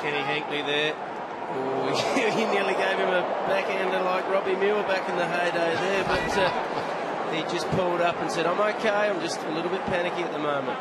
Kenny Hinkley there. Ooh, he nearly gave him a backhander like Robbie Muir back in the heyday there, but uh, he just pulled up and said, I'm okay, I'm just a little bit panicky at the moment.